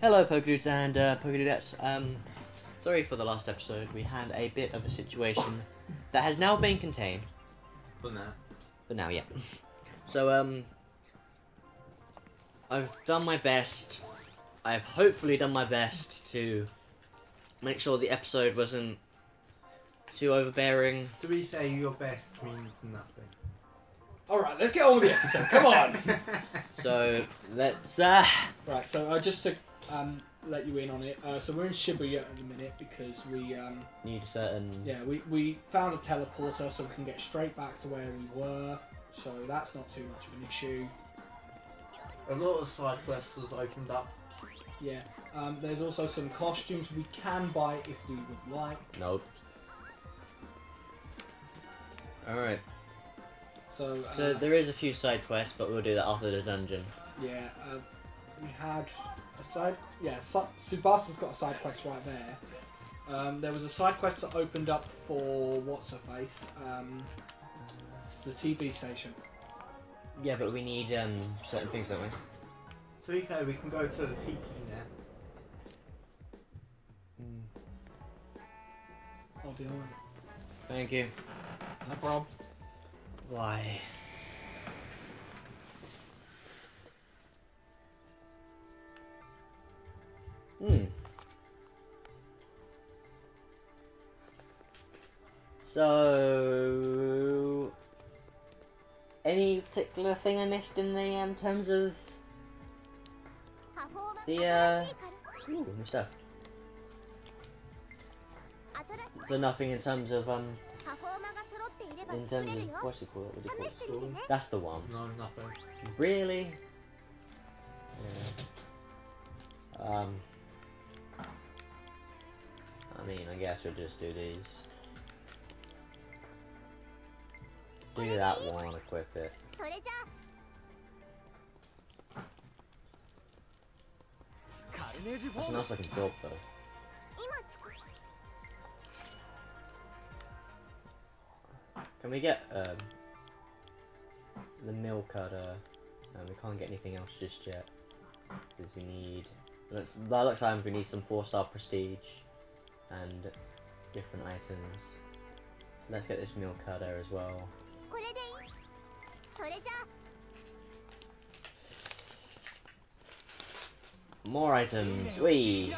Hello, Pokedudes and uh, Pokedudettes. Um, sorry for the last episode. We had a bit of a situation that has now been contained. For now. For now, yeah. So, um, I've done my best. I've hopefully done my best to make sure the episode wasn't too overbearing. To be fair, your best means nothing. Alright, let's get on with the episode. Come on! So, let's, uh, right, so uh, just to um, let you in on it, uh, so we're in Shibuya at the minute because we, um, need a certain. yeah, we, we found a teleporter so we can get straight back to where we were. So that's not too much of an issue. A lot of side quests has opened up. Yeah. Um, there's also some costumes we can buy if we would like. Nope. Alright. So, uh, So, there is a few side quests, but we'll do that after the dungeon. yeah, uh, we had a side. Yeah, Su- Tsubasa's got a side quest right there. Um, there was a side quest that opened up for what's her face. Um, it's the TV station. Yeah, but we need, um, certain things, don't we? To be fair, we can go to the Tiki now. I'll deal with Thank you. No problem. Why? Hmm. So, any particular thing I missed in the um, terms of the uh, ooh, stuff? So nothing in terms of um, in terms of what's it called? What do you call it? That's the one. No, nothing. Really? Yeah. Um. I mean, I guess we'll just do these. Do that one, equip it. That's a nice looking sword, though. Can we get um, the mill cutter? No, we can't get anything else just yet. Because we need. Looks, that looks like we need some 4 star prestige and different items. Let's get this mill cutter as well. More items! Wee!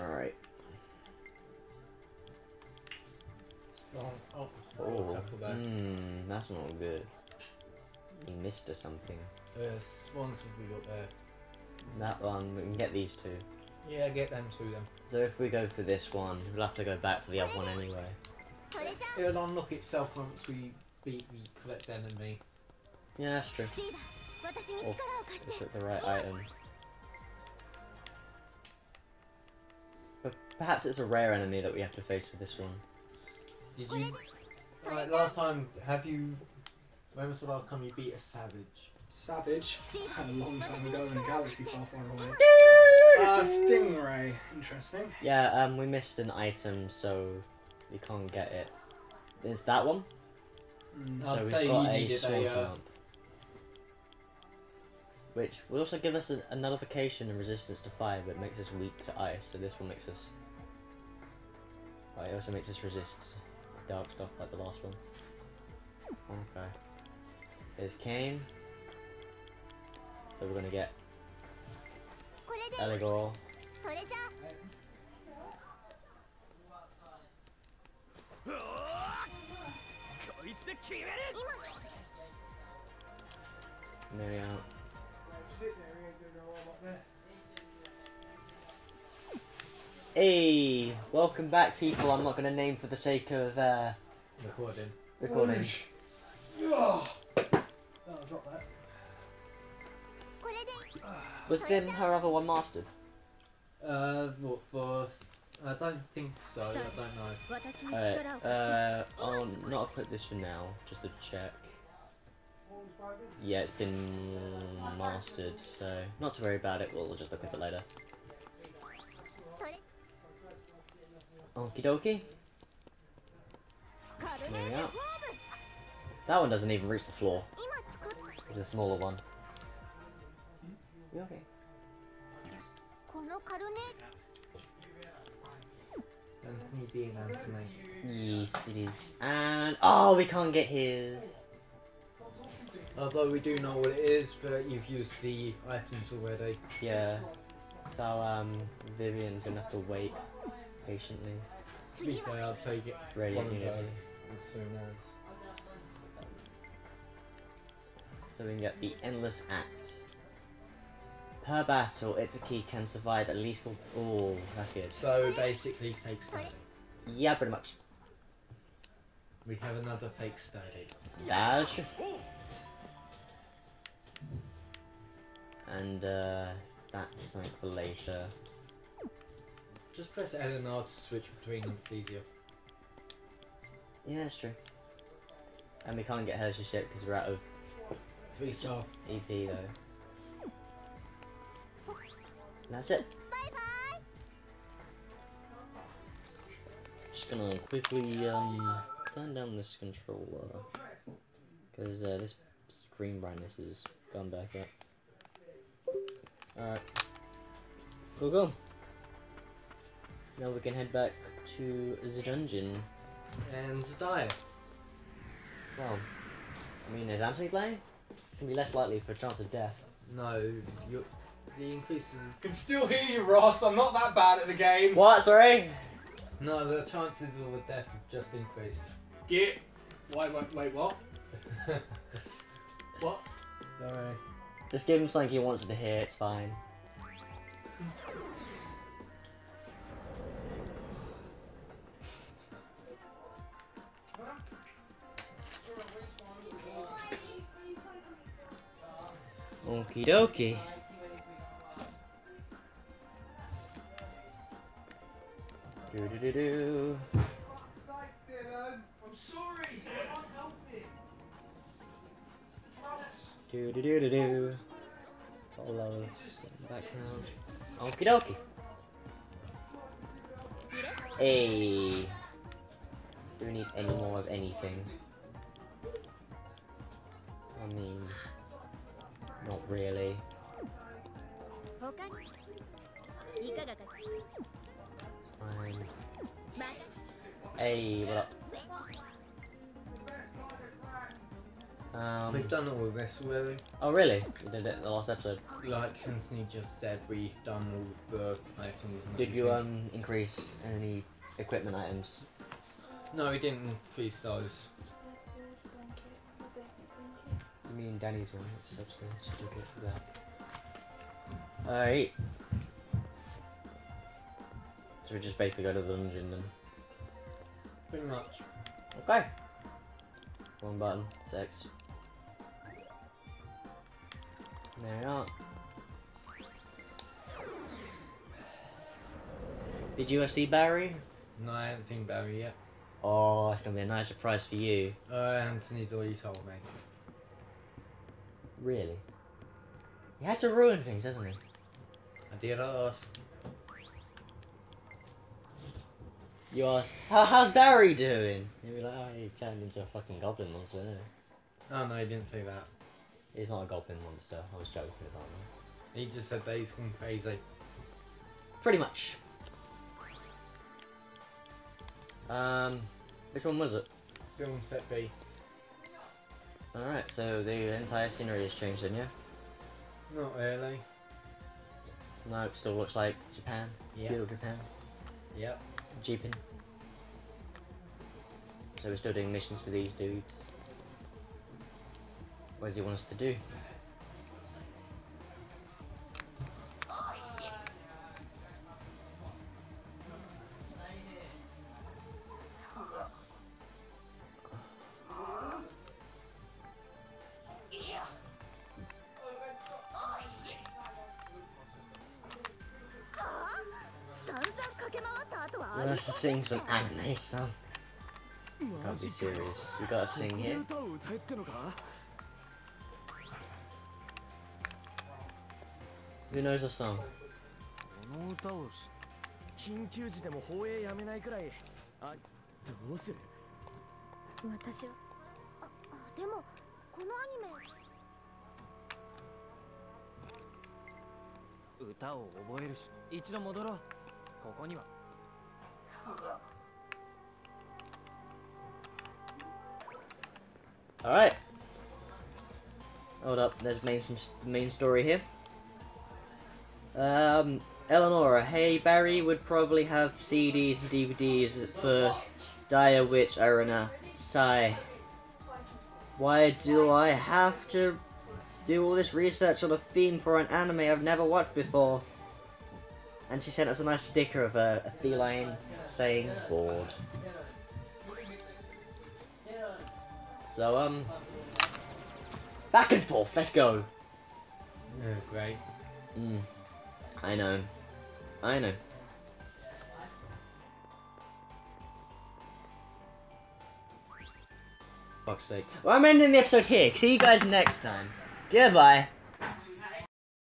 Alright. Oh, oh, Oh, couple there. hmm, that's not good. We missed or something. Uh, swans have we got there? That one, we can get these two. Yeah, get them to them. So if we go for this one, we'll have to go back for the other one anyway. It'll unlock itself once we beat the collect enemy. Yeah, that's true. Oh, let's get the right item. Perhaps it's a rare enemy that we have to face for this one. Did you? Like last time, have you? When was the last time you beat a savage? Savage. Had a long time ago in a galaxy far, far away. Uh, Stingray. Interesting. Yeah, um, we missed an item, so we can't get it. There's that one. Mm. I'd so we've say got you a needed sword a, uh, lamp. Which will also give us a, a nullification and resistance to fire, but makes us weak to ice, so this one makes us... Oh, it also makes us resist dark stuff like the last one. Okay. There's Kane. So we're gonna get Eligor. There we are. Hey, welcome back, people. I'm not gonna name for the sake of uh, recording. recording. Oh, I'll drop that. Was then her other one mastered? Uh, what for? I don't think so. I don't know. Alright, uh, I'll not equip this for now, just to check. Yeah, it's been mastered, so not to worry about it, we'll just equip it later. Okie dokie. There we are. That one doesn't even reach the floor. It's a smaller one. You okay? Yes, it is. And oh, we can't get his. Although we do know what it is, but you've used the items already. Yeah. So um, Vivian's gonna have to wait patiently. To be fair, I'll take it. Radiant One of Unity. those as soon as. So we can get the Endless Act. Per battle, it's a key can survive at least for. Oh, that's good. So basically, fake study. Yeah, pretty much. We have another fake study. True. And uh, that's something for later. Just press L and R to switch between them, it's easier. Yeah, that's true. And we can't get Hershey's ship because we're out of three star EP though. That's it. Bye bye. Just gonna quickly um turn down this controller because uh, this screen brightness has gone back up. All right. Cool, cool. Now we can head back to the dungeon. And die. Well, I mean, is Anthony playing? Can be less likely for a chance of death. No, you the increases. Can still hear you, Ross. I'm not that bad at the game. What? Sorry. No, the chances of a death have just increased. Get. Wait, wait, wait. What? What? Sorry. Just give him something he wants to hear. It's fine. Okie dokie. Do do do do. I'm sorry. I can't help it. Do do do do do. Follow background. Okie dokie. Hey. Do we need any more of anything? I mean, not really. Fine. Hey, what up? Um, we've done all of this already. Oh really? We did it in the last episode. Like Anthony just said, we've done all the items. Did you um increase any equipment items? No, we didn't increase those. You mean Danny's one? It's upstairs. Should we get to that? Alright. So we just basically go to the dungeon then. Pretty much. Okay. One button. Six. There we are. Did you see Barry? No, I haven't seen Barry yet. Oh, it's gonna be a nice surprise for you. Uh, Anthony's already told me. Really? He had to ruin things, doesn't he? I did ask. You How, how's Barry doing? He'd be like, oh, he turned into a fucking goblin monster, didn't Oh no, he didn't say that. He's not a goblin monster. I was joking about that. He just said that he's gone crazy. Pretty much. Um, which one was it? Film set B. Alright, so the entire scenery has changed then, yeah? Not really. No, it still looks like Japan. Yeah. Beautiful Japan. Yep. Jeepin. So we're still doing missions for these dudes. What does he want us to do? You to sing some anime song? Can't be serious. We gotta sing here. 歌を歌えってのか Who knows the song? この歌をし緊急時でも放映やめないくらいあどうする私はああでもこのアニメ歌を覚えるし一度戻ろうここには Alright. Hold up, there's main some main story here. Um, Eleonora, hey Barry would probably have CDs and DVDs for Dire Witch Arena. Sigh. Why do I have to do all this research on a theme for an anime I've never watched before? And she sent us a nice sticker of a, a feline saying bored. So, um. Back and forth, let's go! Oh, great. Mm. I know. I know. Fuck's sake. Well, I'm ending the episode here. See you guys next time. Goodbye.